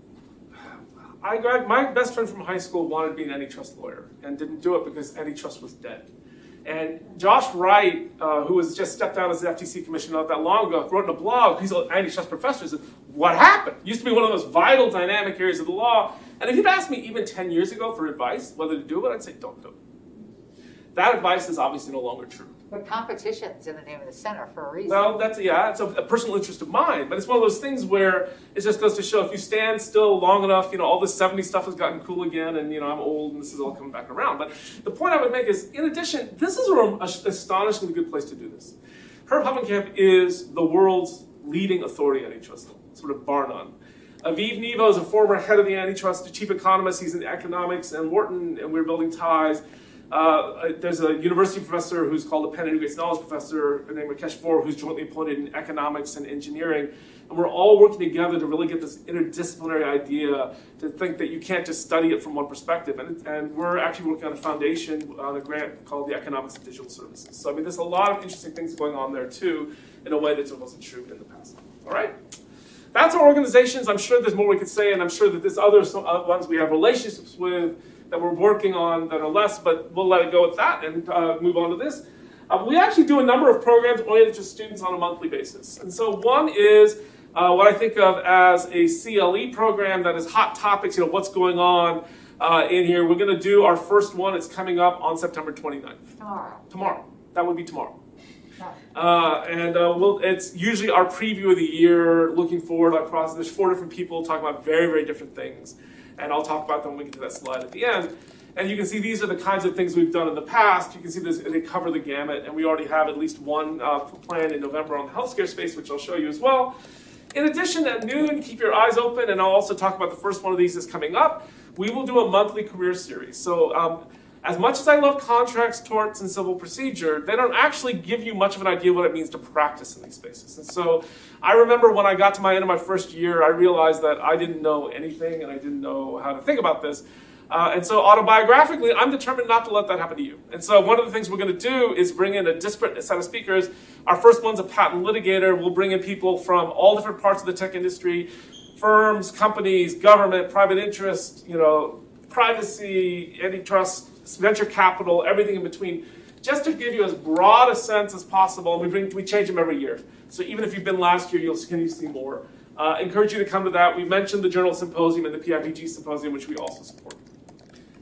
I grad, my best friend from high school wanted to be an antitrust lawyer and didn't do it because antitrust was dead. And Josh Wright, uh, who was just stepped out as the FTC commissioner not that long ago, wrote in a blog, he's an antitrust professor, said, what happened? Used to be one of those vital dynamic areas of the law. And if you'd asked me even 10 years ago for advice, whether to do it, I'd say don't do it. That advice is obviously no longer true. But competition's in the name of the center for a reason. Well, that's yeah, it's a, a, personal interest of mine, but it's one of those things where it just goes to show if you stand still long enough, you know, all this 70s stuff has gotten cool again, and you know, I'm old and this is all coming back around. But the point I would make is, in addition, this is an astonishingly good place to do this. Herb Hovenkamp is the world's leading authority on antitrust, sort of bar none. Aviv Nevo is a former head of the antitrust, chief economist. He's in economics and Wharton, and we're building ties. Uh, uh, there's a university professor who's called the Penn Integrates Knowledge Professor named Rakesh Vohra, who's jointly appointed in economics and engineering. And we're all working together to really get this interdisciplinary idea to think that you can't just study it from one perspective. And, and we're actually working on a foundation uh, on a grant called the Economics of Digital Services. So, I mean, there's a lot of interesting things going on there, too, in a way that wasn't true in the past. All right? That's our organizations. I'm sure there's more we could say, and I'm sure that there's other uh, ones we have relationships with that we're working on that are less, but we'll let it go with that and uh, move on to this. Uh, we actually do a number of programs oriented to students on a monthly basis. And so one is uh, what I think of as a CLE program that is hot topics, you know, what's going on uh, in here. We're going to do our first one. It's coming up on September 29th. Tomorrow. Tomorrow. That would be tomorrow. Uh, and uh, we'll, it's usually our preview of the year, looking forward across. There's four different people talking about very, very different things and I'll talk about them when we get to that slide at the end. And you can see these are the kinds of things we've done in the past. You can see this, they cover the gamut, and we already have at least one uh, plan in November on the healthcare space, which I'll show you as well. In addition, at noon, keep your eyes open, and I'll also talk about the first one of these is coming up. We will do a monthly career series. So um, as much as I love contracts, torts, and civil procedure, they don't actually give you much of an idea what it means to practice in these spaces. And so I remember when I got to my end of my first year, I realized that I didn't know anything and I didn't know how to think about this. Uh, and so autobiographically, I'm determined not to let that happen to you. And so one of the things we're going to do is bring in a disparate set of speakers. Our first one's a patent litigator. We'll bring in people from all different parts of the tech industry, firms, companies, government, private interest, you know, privacy, antitrust, venture capital, everything in between, just to give you as broad a sense as possible. We bring we change them every year. So even if you've been last year, you'll continue to see more. Uh, encourage you to come to that. We mentioned the Journal Symposium and the PIPG Symposium, which we also support,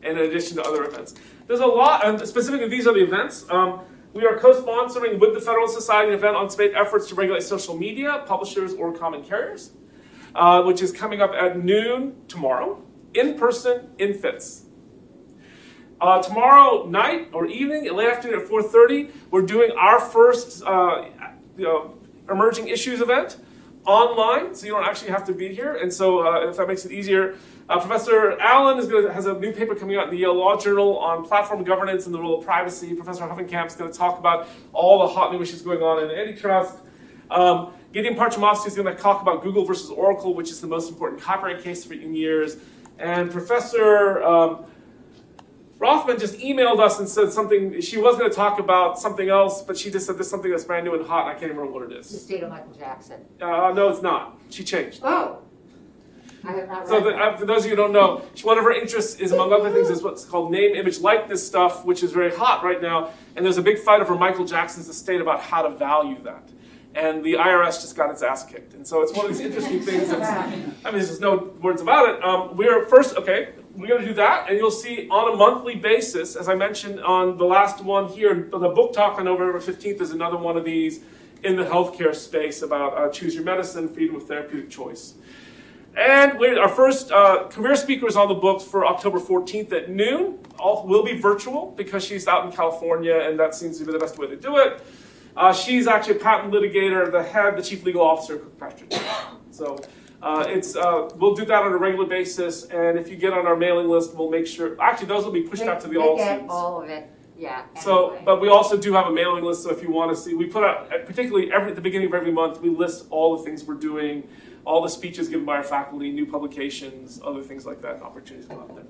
and in addition to other events. There's a lot, and specifically these are the events. Um, we are co-sponsoring with the Federal Society an event on state efforts to regulate social media, publishers, or common carriers, uh, which is coming up at noon tomorrow, in person, in FITS. Uh, tomorrow night or evening, late afternoon at 4.30, we're doing our first uh, you know, emerging issues event online, so you don't actually have to be here. And so uh, if that makes it easier, uh, Professor Allen is gonna, has a new paper coming out in the Yale Law Journal on platform governance and the role of privacy. Professor Hovenkamp is going to talk about all the hot new issues going on in antitrust. Um, Gideon Parchomovsky is going to talk about Google versus Oracle, which is the most important copyright case for years. And Professor um, Rothman just emailed us and said something. She was going to talk about something else, but she just said there's something that's brand new and hot. And I can't even remember what it is. The state of Michael Jackson. Uh, no, it's not. She changed. Oh. I have not So the, uh, for those of you who don't know, one of her interests is, among other things, is what's called name, image, likeness stuff, which is very hot right now. And there's a big fight over Michael Jackson's estate about how to value that. And the IRS just got its ass kicked. And so it's one of these interesting things. That's, I mean, there's no words about it. Um, we're first, okay, we're going to do that. And you'll see on a monthly basis, as I mentioned on the last one here, the book talk on November 15th is another one of these in the healthcare space about uh, choose your medicine, freedom of therapeutic choice. And we our first uh, career speaker is on the books for October 14th at noon. All will be virtual because she's out in California, and that seems to be the best way to do it. Uh, she's actually a patent litigator, the head, the chief legal officer of Kirkpatrick. So uh, it's uh, we'll do that on a regular basis, and if you get on our mailing list, we'll make sure. Actually, those will be pushed out to the all get students. all of it, yeah. So, anyway. but we also do have a mailing list. So if you want to see, we put out particularly every at the beginning of every month, we list all the things we're doing, all the speeches given by our faculty, new publications, other things like that, and opportunities go out there.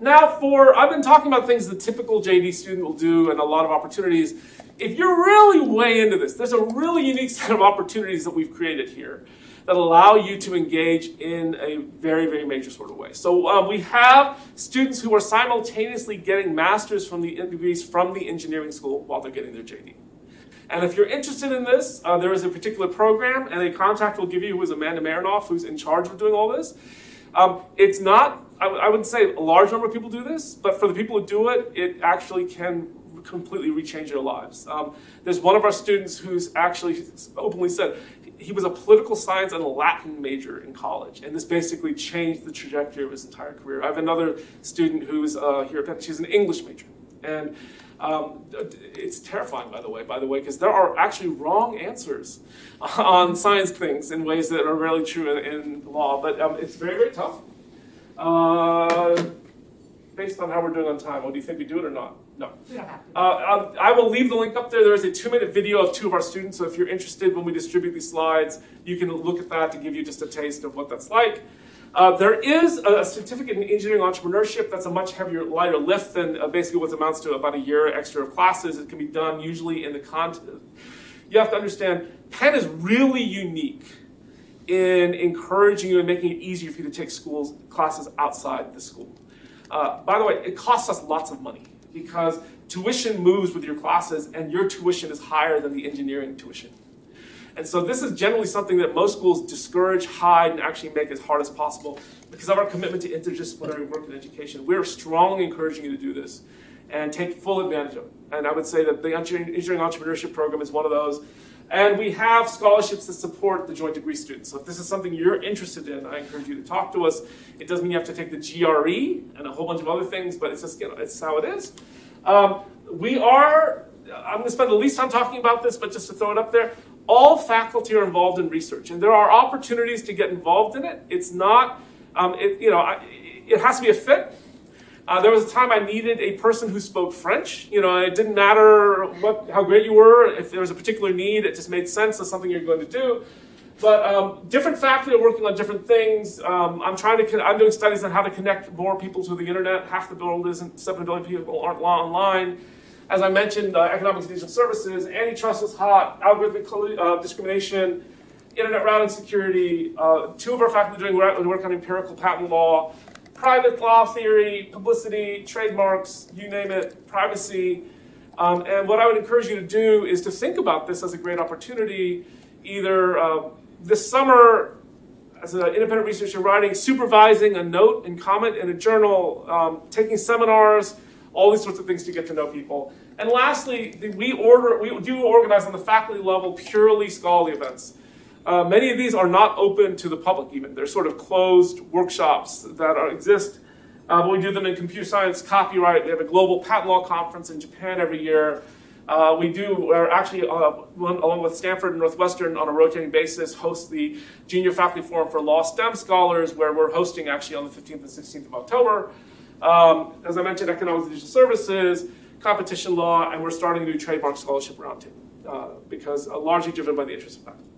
Now, for I've been talking about things the typical JD student will do, and a lot of opportunities. If you're really way into this, there's a really unique set of opportunities that we've created here. that allow you to engage in a very, very major sort of way. So um, we have students who are simultaneously getting masters from the degrees from the engineering school while they're getting their JD. And if you're interested in this, uh, there is a particular program, and a contact will give you who is Amanda Marinoff, who's in charge of doing all this. Um, it's not, I, I wouldn't say a large number of people do this, but for the people who do it, it actually can completely rechange their lives. Um, there's one of our students who's actually openly said he was a political science and a Latin major in college, and this basically changed the trajectory of his entire career. I have another student who's uh, here at Penn, she's an English major, and um, it's terrifying, by the way, by the way, because there are actually wrong answers on science things in ways that are really true in, in law. But um, it's very, very tough. Uh, based on how we're doing on time, well, do you think we do it or not? No. We don't have to. Uh, um, I will leave the link up there. There is a two-minute video of two of our students. So if you're interested when we distribute these slides, you can look at that to give you just a taste of what that's like. Uh, there is a certificate in engineering entrepreneurship that's a much heavier, lighter lift than uh, basically what amounts to about a year extra of classes. It can be done usually in the content. You have to understand, Penn is really unique in encouraging you and making it easier for you to take schools classes outside the school. Uh, by the way, it costs us lots of money because tuition moves with your classes, and your tuition is higher than the engineering tuition. And so this is generally something that most schools discourage, hide, and actually make as hard as possible because of our commitment to interdisciplinary work in education. We're strongly encouraging you to do this and take full advantage of it. And I would say that the engineering entrepreneurship program is one of those. And we have scholarships that support the joint degree students. So if this is something you're interested in, I encourage you to talk to us. It doesn't mean you have to take the GRE and a whole bunch of other things, but it's just, you know, it's how it is. Um, we are, I'm going to spend the least time talking about this, but just to throw it up there, all faculty are involved in research, and there are opportunities to get involved in it. It's not, um, it, you know, I, it has to be a fit. Uh, there was a time I needed a person who spoke French. You know, it didn't matter what, how great you were. If there was a particular need, it just made sense as something you're going to do. But um, different faculty are working on different things. Um, I'm trying to. I'm doing studies on how to connect more people to the internet. Half the world isn't. Seven billion people aren't online. As I mentioned, uh, economics and digital services, antitrust is hot, algorithmic uh, discrimination, internet routing security. Uh, two of our faculty are doing work on empirical patent law, private law theory, publicity, trademarks, you name it, privacy. Um, and what I would encourage you to do is to think about this as a great opportunity, either uh, this summer as an independent researcher writing, supervising a note and comment in a journal, um, taking seminars, all these sorts of things to get to know people. And lastly, we, order, we do organize on the faculty level purely scholarly events. Uh, many of these are not open to the public even. They're sort of closed workshops that are, exist. Uh, but we do them in computer science, copyright. We have a global patent law conference in Japan every year. Uh, we do, we're actually, uh, along with Stanford and Northwestern, on a rotating basis, host the Junior Faculty Forum for Law STEM Scholars, where we're hosting actually on the 15th and 16th of October. Um, as I mentioned, economics and digital services, competition law, and we're starting a new trademark scholarship roundtable uh, because uh, largely driven by the interest of faculty.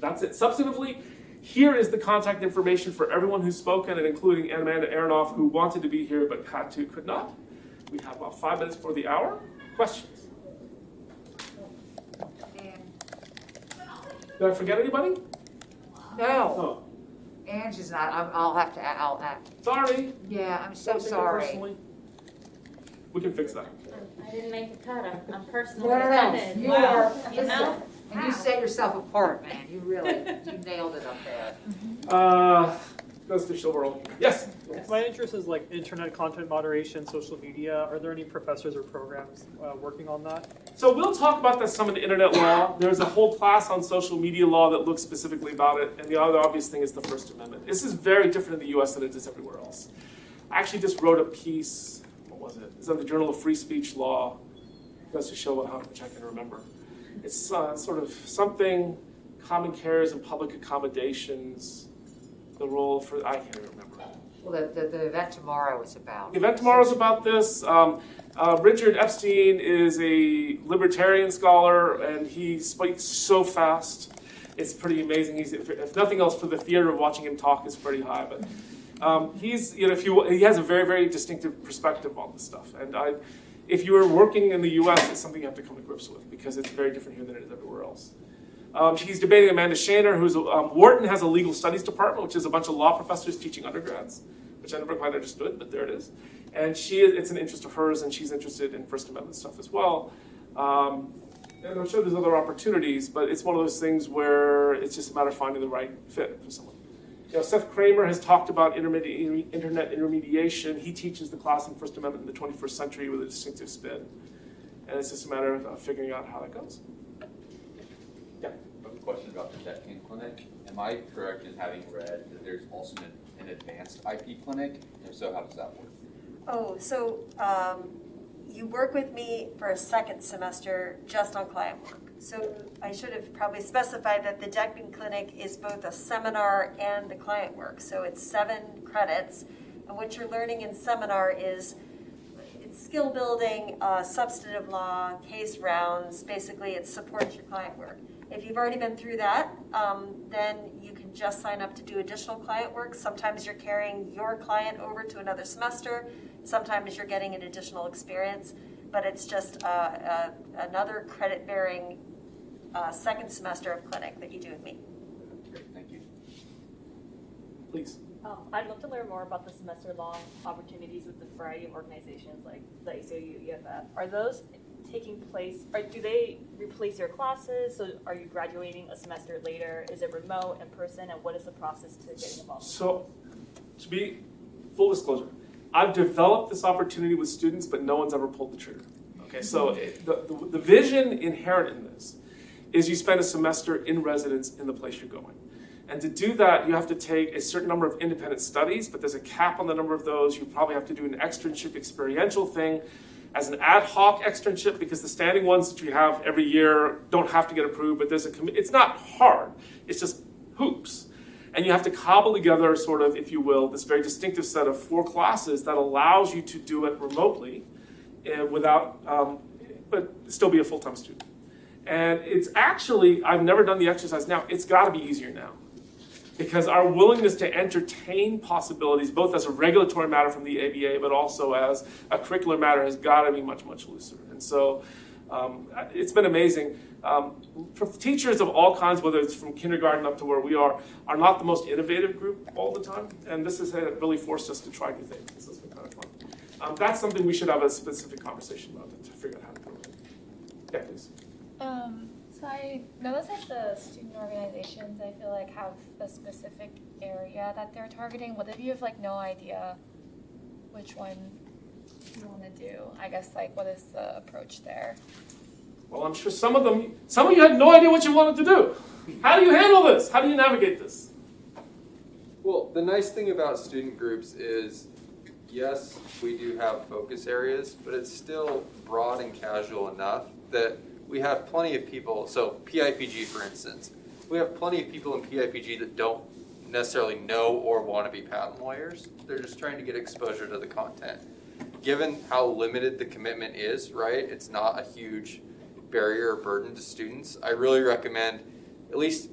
That's it. Substantively, here is the contact information for everyone who's spoken, and including Amanda Aronoff, who wanted to be here but had to, could not. We have about five minutes for the hour. Questions? Did I forget anybody? No, Oh, Ange is not, I'm- I'll have to, I'll, uh, sorry. yeah, I'm so Don't take it sorry. We can fix that. I didn't make the cut. I'm, I'm personally No, no, no. You Wow. are- You know? And you set yourself apart, man, you really, you nailed it up there. Uh, goes to show world. Yes. My interest is like internet content moderation, social media. Are there any professors or programs uh, working on that? So we'll talk about that some in the internet law. There's a whole class on social media law that looks specifically about it. And the other obvious thing is the First Amendment. This is very different in the US than it is everywhere else. I actually just wrote a piece, what was it? It's on the Journal of Free Speech Law. Goes to show how much I can remember. It's uh, sort of something, common carriers and public accommodations, the role for, I can't remember. Well, the, the, the event tomorrow is about. The event tomorrow is about this. Um, uh, Richard Epstein is a libertarian scholar, and he speaks so fast. It's pretty amazing. He's, if, if nothing else, for the theater of watching him talk is pretty high. But um, he's, you know, if you, he has a very, very distinctive perspective on this stuff. And I, if you are working in the U.S., it's something you have to come to grips with because it's very different here than it is everywhere else. Um, he's debating Amanda Shanor, who's um, Wharton has a legal studies department, which is a bunch of law professors teaching undergrads, which I never quite understood, but there it is. And she, it's an interest of hers, and she's interested in First Amendment stuff as well. Um, and I'm sure there's other opportunities, but it's one of those things where it's just a matter of finding the right fit for someone. You know, Seth Kreimer has talked about intermedi- internet intermediation. He teaches the class in First Amendment in the 21st century with a distinctive spin. And it's just a matter of uh, figuring out how that goes. Yeah. I have a question about the Detkin clinic. Am I correct in having read that there's also an, an advanced IP clinic? And if so, how does that work? Oh, so um, you work with me for a second semester just on client work. So I should have probably specified that the Detkin Clinic is both a seminar and the client work. So it's seven credits. And what you're learning in seminar is it's skill building, uh, substantive law, case rounds. Basically, it supports your client work. If you've already been through that, um, then you can just sign up to do additional client work. Sometimes you're carrying your client over to another semester. Sometimes you're getting an additional experience, but it's just uh, uh, another credit bearing uh, second semester of clinic that you do with me. Great, thank you. Please. Um, I'd love to learn more about the semester-long opportunities with the variety of organizations like the ACLU, EFF. Are those taking place, or do they replace your classes? So are you graduating a semester later? Is it remote, in person, and what is the process to getting involved? So, to be full disclosure, I've developed this opportunity with students, but no one's ever pulled the trigger. Okay, so it, the, the, the vision inherent in this is you spend a semester in residence in the place you're going. And to do that, you have to take a certain number of independent studies, but there's a cap on the number of those. You probably have to do an externship experiential thing as an ad hoc externship because the standing ones that you have every year don't have to get approved, but there's a it's not hard. It's just hoops. And you have to cobble together sort of, if you will, this very distinctive set of four classes that allows you to do it remotely uh, without, um, but still be a full-time student. And it's actually, I've never done the exercise now, it's got to be easier now. Because our willingness to entertain possibilities, both as a regulatory matter from the ABA, but also as a curricular matter, has got to be much, much looser. And so um, it's been amazing. Um, teachers of all kinds, whether it's from kindergarten up to where we are, are not the most innovative group all the time. And this has really forced us to try new things. This has been kind of fun. Um, that's something we should have a specific conversation about to figure out how to do it. Yeah, please. Um, so I noticed that the student organizations, I feel like, have a specific area that they're targeting. What if you have like no idea which one you want to do? I guess like what is the approach there? Well, I'm sure some of them, some of you had no idea what you wanted to do. How do you handle this? How do you navigate this? Well, the nice thing about student groups is, yes, we do have focus areas, but it's still broad and casual enough that we have plenty of people. So, PIPG, for instance, we have plenty of people in PIPG that don't necessarily know or want to be patent lawyers. They're just trying to get exposure to the content. Given how limited the commitment is, right? It's not a huge barrier or burden to students. I really recommend at least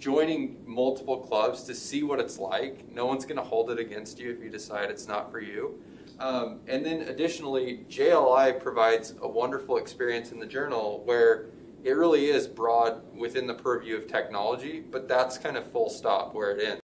joining multiple clubs to see what it's like. No one's going to hold it against you if you decide it's not for you. Um, and then additionally, JLI provides a wonderful experience in the journal where it really is broad within the purview of technology, but that's kind of full stop where it ends.